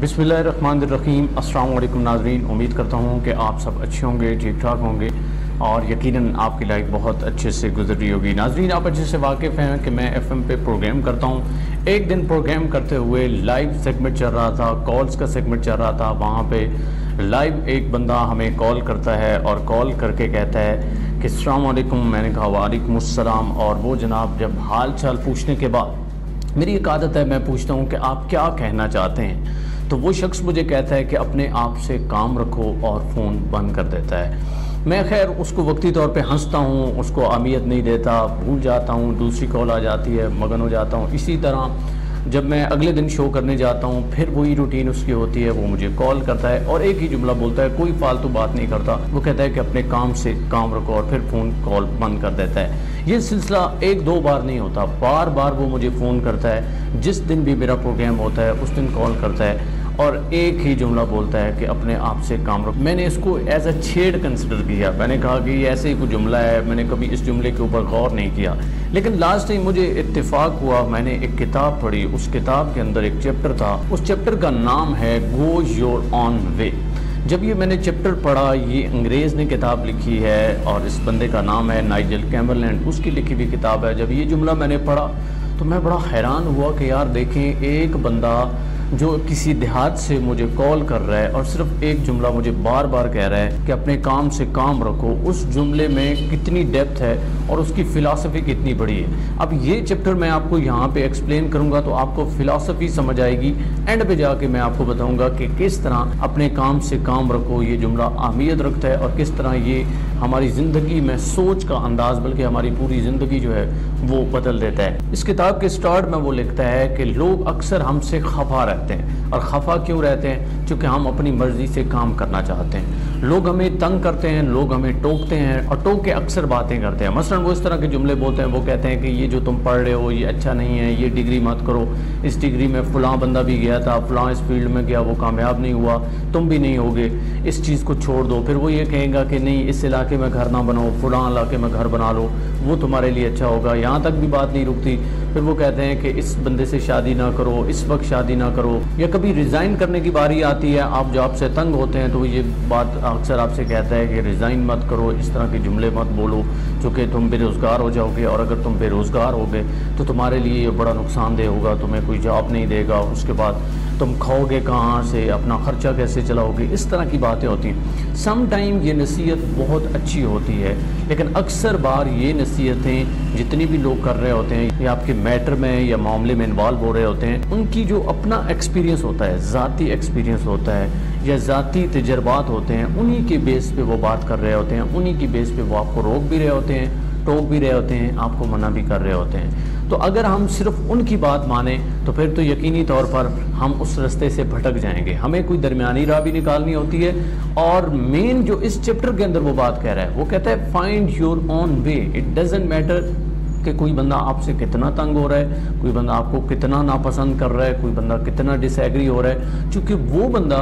अस्सलाम वालेकुम नाजरीन। उम्मीद करता हूँ कि आप सब अच्छे होंगे ठीक ठाक होंगे और यकीनन आपकी लाइफ बहुत अच्छे से गुजर रही होगी। नाजरीन, आप अच्छे से वाकिफ़ हैं कि मैं एफएम पे प्रोग्राम करता हूँ। एक दिन प्रोग्राम करते हुए लाइव सेगमेंट चल रहा था, कॉल्स का सेगमेंट चल रहा था। वहाँ पे लाइव एक बंदा हमें कॉल करता है और कॉल करके कहता है कि अलैक्म मैंने कहा, वालेकुम और वो जनाब जब हाल चाल पूछने के बाद, मेरी एक आदत है, मैं पूछता हूँ कि आप क्या कहना चाहते हैं? तो वो शख्स मुझे कहता है कि अपने आप से काम रखो और फ़ोन बंद कर देता है। मैं खैर उसको वक्ती तौर पे हंसता हूँ, उसको अहमियत नहीं देता, भूल जाता हूँ, दूसरी कॉल आ जाती है, मगन हो जाता हूँ। इसी तरह जब मैं अगले दिन शो करने जाता हूँ, फिर वही रूटीन उसकी होती है, वो मुझे कॉल करता है और एक ही जुमला बोलता है, कोई फालतू बात नहीं करता। वो कहता है कि अपने काम से काम रखो और फिर फ़ोन कॉल बंद कर देता है। ये सिलसिला एक दो बार नहीं होता, बार बार वो मुझे फ़ोन करता है। जिस दिन भी मेरा प्रोग्राम होता है, उस दिन कॉल करता है। और एक ही जुमला बोलता है कि अपने आप से काम रखो। मैंने इसको एज अ छेड़ कंसिडर किया। मैंने कहा कि ऐसे ही कोई जुमला है, मैंने कभी इस जुमले के ऊपर गौर नहीं किया। लेकिन लास्ट टाइम मुझे इत्तेफाक हुआ, मैंने एक किताब पढ़ी। उस किताब के अंदर एक चैप्टर था। उस चैप्टर का नाम है गो योर ऑन वे जब ये मैंने चैप्टर पढ़ा, ये अंग्रेज़ ने किताब लिखी है और इस बंदे का नाम है नाइजल कैमरलैंड उसकी लिखी हुई किताब है। जब ये जुमला मैंने पढ़ा तो मैं बड़ा हैरान हुआ कि यार देखें, एक बंदा जो किसी देहात से मुझे कॉल कर रहा है और सिर्फ़ एक जुमला मुझे बार बार कह रहा है कि अपने काम से काम रखो, उस जुमले में कितनी डेप्थ है और उसकी फ़िलासफ़ी कितनी बड़ी है। अब ये चैप्टर मैं आपको यहाँ पे एक्सप्लेन करूँगा तो आपको फ़िलासफ़ी समझ आएगी। एंड पे जाके मैं आपको बताऊँगा कि किस तरह अपने काम से काम रखो, ये जुमला अहमियत रखता है और किस तरह ये हमारी ज़िंदगी में सोच का अंदाज़, बल्कि हमारी पूरी ज़िंदगी जो है वो बदल देता है। इस किताब के स्टार्ट में वो लिखता है कि लोग अक्सर हमसे खफा रहते हैं। और खफा क्यों रहते हैं? क्योंकि हम अपनी मर्ज़ी से काम करना चाहते हैं। लोग हमें तंग करते हैं, लोग हमें टोकते हैं और टोक के अक्सर बातें करते हैं। मसलन वो इस तरह के जुमले बोलते हैं, वो कहते हैं कि ये जो तुम पढ़ रहे हो, ये अच्छा नहीं है, ये डिग्री मत करो, इस डिग्री में फ़लाँ बंदा भी गया था, फ़लाँ इस फ़ील्ड में गया, वो कामयाब नहीं हुआ, तुम भी नहीं होगे, इस चीज़ को छोड़ दो। फिर वो ये कहेगा कि नहीं, इस इलाके में घर ना बनाओ, फ़लाँ इलाके में घर बना लो, वो तुम्हारे लिए अच्छा होगा। यहाँ तक भी बात नहीं रुकती। फिर वो कहते हैं कि इस बंदे से शादी ना करो, इस वक्त शादी ना करो। या कभी रिज़ाइन करने की बारी आती है, आप जॉब से तंग होते हैं तो ये बात अक्सर आपसे कहता है कि रिज़ाइन मत करो, इस तरह के जुमले मत बोलो, चूँकि तुम बेरोज़गार हो जाओगे और अगर तुम बेरोज़गार हो गए तो तुम्हारे लिए ये बड़ा नुकसानदेह होगा, तुम्हें कोई जॉब नहीं देगा। उसके बाद तुम खाओगे कहाँ से, अपना ख़र्चा कैसे चलाओगे, इस तरह की बातें होती हैं। सम टाइम ये नसीहत बहुत अच्छी होती है, लेकिन अक्सर बार ये नसीहतें जितनी भी लोग कर रहे होते हैं, या आपके मैटर में या मामले में इन्वॉल्व हो रहे होते हैं, उनकी जो अपना एक्सपीरियंस होता है, ज़ाती एक्सपीरियंस होता है, या ज़ाती तजर्बात होते हैं, उन्हीं के बेस पर वो बात कर रहे होते हैं, उन्हीं की बेस पर वो आपको रोक भी रहे होते हैं, टोक भी रहे होते हैं, आपको मना भी कर रहे होते हैं। तो अगर हम सिर्फ़ उनकी बात माने तो फिर तो यकीनी तौर पर हम उस रास्ते से भटक जाएँगे। हमें कोई दरमियानी राह भी निकालनी होती है, और मेन जो इस चैप्टर के अंदर वो बात कह रहा है, वो कहता है find your own way it doesn't matter कि कोई बंदा आपसे कितना तंग हो रहा है, कोई बंदा आपको कितना नापसंद कर रहा है, कोई बंदा कितना डिसएग्री हो रहा है, क्योंकि वो बंदा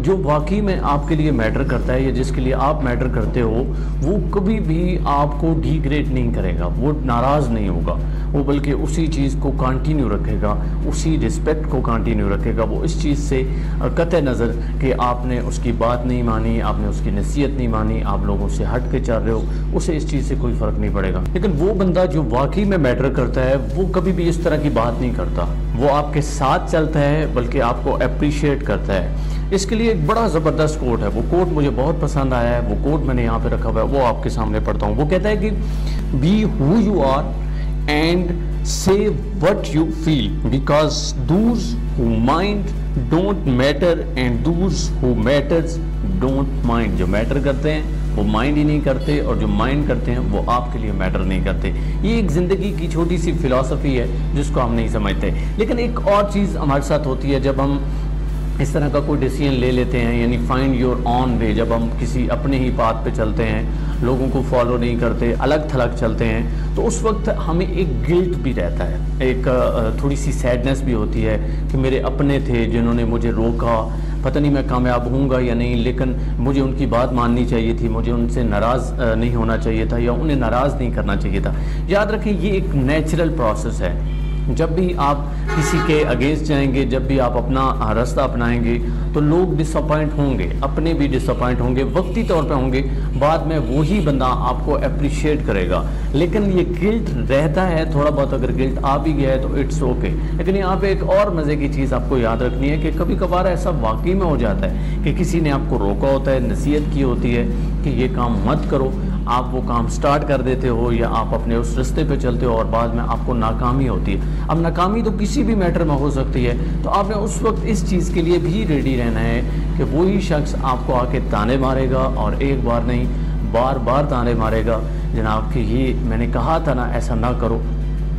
जो वाकई में आपके लिए मैटर करता है या जिसके लिए आप मैटर करते हो, वो कभी भी आपको डिग्रेड नहीं करेगा, वो नाराज़ नहीं होगा। वो बल्कि उसी चीज़ को कंटिन्यू रखेगा, उसी रिस्पेक्ट को कंटिन्यू रखेगा। वो इस चीज़ से कत नज़र कि आपने उसकी बात नहीं मानी, आपने उसकी नसीहत नहीं मानी, आप लोगों से हट के चल रहे हो, उसे इस चीज़ से कोई फ़र्क नहीं पड़ेगा। लेकिन वो बंदा जो वाकई में मैटर करता है, वो कभी भी इस तरह की बात नहीं करता। वो आपके साथ चलता है, बल्कि आपको अप्रिशिएट करता है। इसके लिए एक बड़ा ज़बरदस्त कोट है। वो कोट मुझे बहुत पसंद आया है। वो कोट मैंने यहाँ पे रखा हुआ है। वो आपके सामने पढ़ता हूँ। वो कहता है कि be who you are and say what you feel because those who mind don't matter and those who matter don't mind जो मैटर करते हैं, वो माइंड ही नहीं करते, और जो माइंड करते हैं, वो आपके लिए मैटर नहीं करते। ये एक ज़िंदगी की छोटी सी फिलॉसफी है, जिसको हम नहीं समझते। लेकिन एक और चीज़ हमारे साथ होती है, जब हम इस तरह का कोई डिसीज़न ले लेते हैं, यानी फाइंड योर ऑन वे जब हम किसी अपने ही पाथ पे चलते हैं, लोगों को फॉलो नहीं करते, अलग थलग चलते हैं तो उस वक्त हमें एक गिल्ट भी रहता है। एक थोड़ी सी सैडनेस भी होती है कि मेरे अपने थे जिन्होंने मुझे रोका। पता नहीं मैं कामयाब हूँगा या नहीं, लेकिन मुझे उनकी बात माननी चाहिए थी, मुझे उनसे नाराज़ नहीं होना चाहिए था या उन्हें नाराज़ नहीं करना चाहिए था। याद रखें, ये एक नेचुरल प्रोसेस है। जब भी आप किसी के अगेंस्ट जाएँगे, जब भी आप अपना रास्ता अपनाएँगे तो लोग डिसअपॉइंट होंगे, अपने भी डिसअपॉइंट होंगे, वक्ती तौर पे होंगे, बाद में वही बंदा आपको अप्रिशिएट करेगा। लेकिन ये गिल्ट रहता है, थोड़ा बहुत अगर गिल्ट आ भी गया है तो इट्स ओके लेकिन यहाँ पे एक और मज़े की चीज़ आपको याद रखनी है कि कभी कभार ऐसा वाकई में हो जाता है कि किसी ने आपको रोका होता है, नसीहत की होती है कि ये काम मत करो। आप वो काम स्टार्ट कर देते हो या आप अपने उस रास्ते पे चलते हो और बाद में आपको नाकामी होती है। अब नाकामी तो किसी भी मैटर में हो सकती है तो आपने उस वक्त इस चीज़ के लिए भी रेडी रहना है कि वही शख्स आपको आके ताने मारेगा और एक बार नहीं बार बार ताने मारेगा। जनाब, कि ये मैंने कहा था ना, ऐसा ना करो।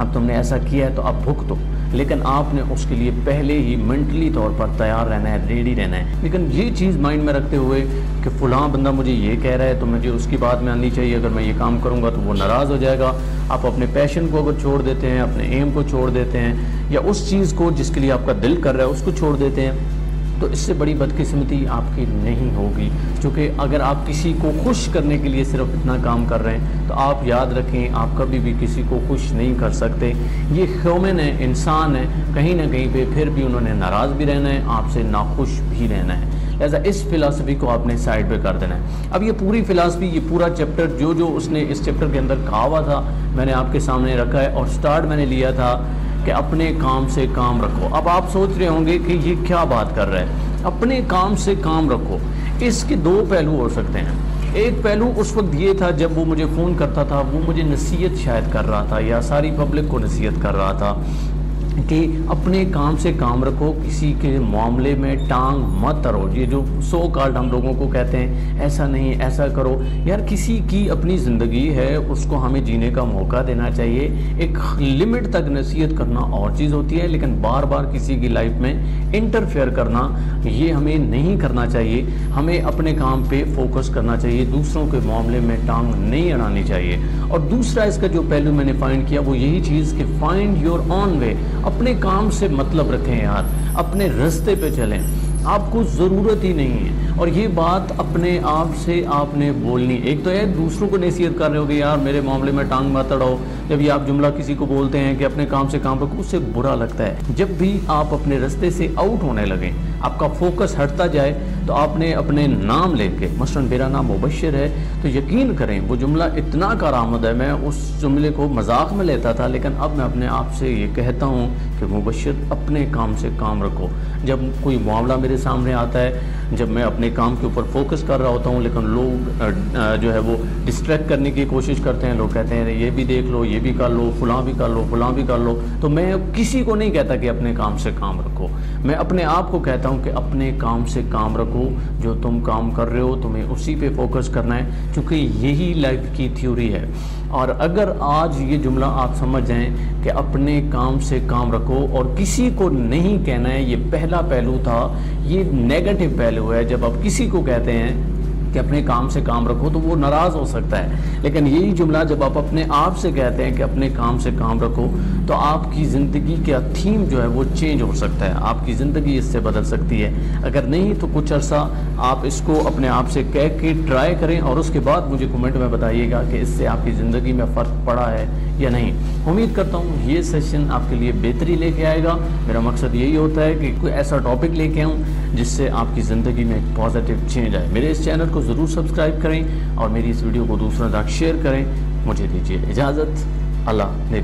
अब तुमने ऐसा किया है तो अब दो लेकिन आपने उसके लिए पहले ही मेंटली तौर पर तैयार रहना है रेडी रहना है। लेकिन ये चीज़ माइंड में रखते हुए कि फ़लाँ बंदा मुझे ये कह रहा है तो मुझे उसकी बात में आनी चाहिए। अगर मैं ये काम करूँगा तो वो नाराज़ हो जाएगा। आप अपने पैशन को अगर छोड़ देते हैं, अपने एम को छोड़ देते हैं, या उस चीज़ को जिसके लिए आपका दिल कर रहा है, उसको छोड़ देते हैं तो इससे बड़ी बदकिस्मती आपकी नहीं होगी। क्योंकि अगर आप किसी को खुश करने के लिए सिर्फ़ इतना काम कर रहे हैं तो आप याद रखें, आप कभी भी किसी को खुश नहीं कर सकते। ये ह्यूमन है, इंसान है, कहीं ना कहीं पे फिर भी उन्होंने नाराज़ भी रहना है, आपसे नाखुश भी रहना है। लिहाजा इस फिलासफी को आपने साइड पे कर देना है। अब ये पूरी फिलासफी ये पूरा चैप्टर जो जो उसने इस चैप्टर के अंदर कहा हुआ था, मैंने आपके सामने रखा है और स्टार्ट मैंने लिया था। कि अपने काम से काम रखो। अब आप सोच रहे होंगे कि ये क्या बात कर रहा है। अपने काम से काम रखो। इसके दो पहलू हो सकते हैं। एक पहलू उस वक्त ये था जब वो मुझे फ़ोन करता था, वो मुझे नसीहत शायद कर रहा था या सारी पब्लिक को नसीहत कर रहा था। कि अपने काम से काम रखो, किसी के मामले में टांग मत तरो। ये जो सो कार्ड हम लोगों को कहते हैं, ऐसा नहीं, ऐसा करो। यार, किसी की अपनी ज़िंदगी है, उसको हमें जीने का मौका देना चाहिए। एक लिमिट तक नसीहत करना और चीज़ होती है, लेकिन बार बार किसी की लाइफ में इंटरफेयर करना, ये हमें नहीं करना चाहिए। हमें अपने काम पर फोकस करना चाहिए, दूसरों के मामले में टांग नहीं अड़ानी चाहिए। और दूसरा इसका जो पहलू मैंने फाइंड किया, वो यही चीज़ कि फाइंड योर ऑन वे अपने काम से मतलब रखें यार, अपने रस्ते पे चलें। आपको ज़रूरत ही नहीं है। और ये बात अपने आप से आपने बोलनी। एक तो है दूसरों को नसीहत कर रहे हो कि यार, मेरे मामले में टांग मत अड़ाओ। जब ये आप जुमला किसी को बोलते हैं कि अपने काम से काम रखो, उससे बुरा लगता है। जब भी आप अपने रस्ते से आउट होने लगें, आपका फोकस हटता जाए तो आपने अपने नाम लेके, मसलन मेरा नाम मुबशर है तो यकीन करें, वो जुमला इतना कारामद है, मैं उस जुमले को मज़ाक में लेता था, लेकिन अब मैं अपने आप से ये कहता हूँ कि मुबशर अपने काम से काम रखो। जब कोई मामला मेरे सामने आता है, जब मैं अपने काम के ऊपर फोकस कर रहा होता हूँ, लेकिन लोग जो है वो डिस्ट्रैक्ट करने की कोशिश करते हैं, लोग कहते हैं, ये भी देख लो, ये भी कर लो, फुला भी कर लो, फुला भी कर लो। तो मैं किसी को नहीं कहता कि अपने काम से काम रखो। मैं अपने आप को कहता हूँ कि अपने काम से काम रखो। जो तुम काम कर रहे हो, तुम्हें उसी पर फोकस करना है। क्योंकि यही लाइफ की थ्योरी है। और अगर आज ये जुमला आप समझ जाएँ कि अपने काम से काम रखो और किसी को नहीं कहना है, ये पहला पहलू था, ये नेगेटिव पहलू है जब आप किसी को कहते हैं कि अपने काम से काम रखो तो वो नाराज़ हो सकता है। लेकिन यही जुमला, जब आप अपने आप से कहते हैं कि अपने काम से काम रखो तो आपकी ज़िंदगी का थीम जो है वो चेंज हो सकता है। आपकी ज़िंदगी इससे बदल सकती है। अगर नहीं तो कुछ अर्सा आप इसको अपने आप से कह के ट्राई करें और उसके बाद मुझे कमेंट में बताइएगा कि इससे आपकी ज़िंदगी में फ़र्क पड़ा है या नहीं। उम्मीद करता हूँ ये सेशन आपके लिए बेहतरी लेके आएगा। मेरा मकसद यही होता है कि कोई ऐसा टॉपिक लेके आऊँ जिससे आपकी ज़िंदगी में एक पॉजिटिव चेंज आए। मेरे इस चैनल को ज़रूर सब्सक्राइब करें और मेरी इस वीडियो को दूसरों तक शेयर करें। मुझे दीजिए इजाज़त। अल्लाह ने